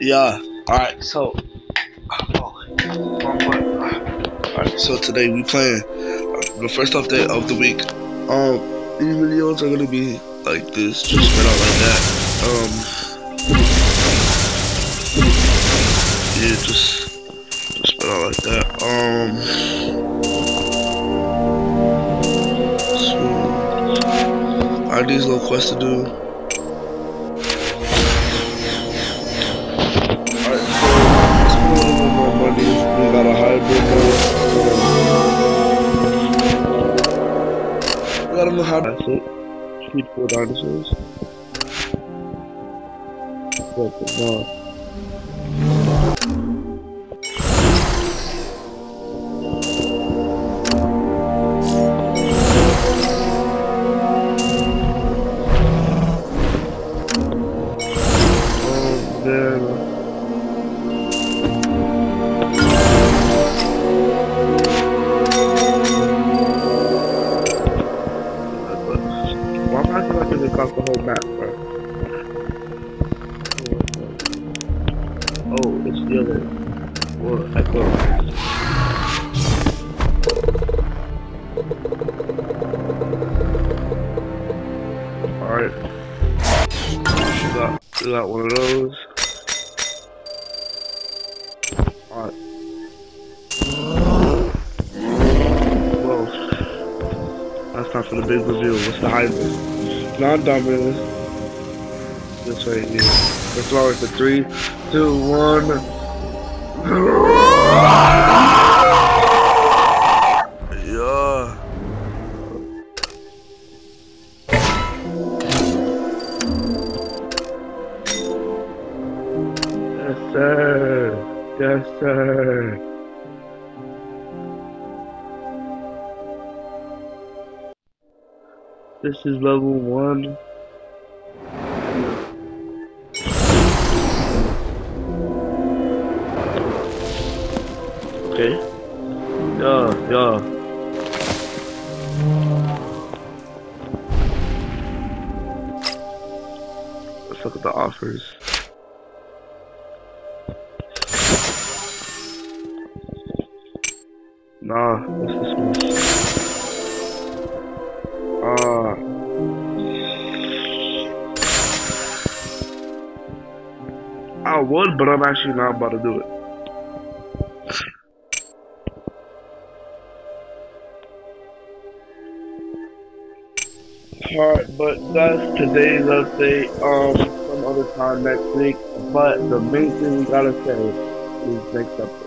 Yeah. All right. So. Alright, so today we playing the first update of the week. Um, these videos are gonna be like this, just spread out like that. Um, yeah, just, just spread out like that. Um, so I have these little quests to do. Got a new hybrid. That's it. Speed 4 dinosaurs. What the fuck? Oh, across the whole map, bro. Oh, it's the other. What? Echo. Alright. We got, got one of those. Alright. Well, that's time for the big reveal. What's the hybrid? non-dominant. This right here. Let's roll it for three, two, one. Yeah. Yes, sir. Yes, sir. This is level one. Okay. Yeah, yeah. Let's look at the offers. Nah, what's this one? I would, but I'm actually not about to do it. Alright, but that's today's update. Um, some other time next week. But the main thing we gotta say is next update.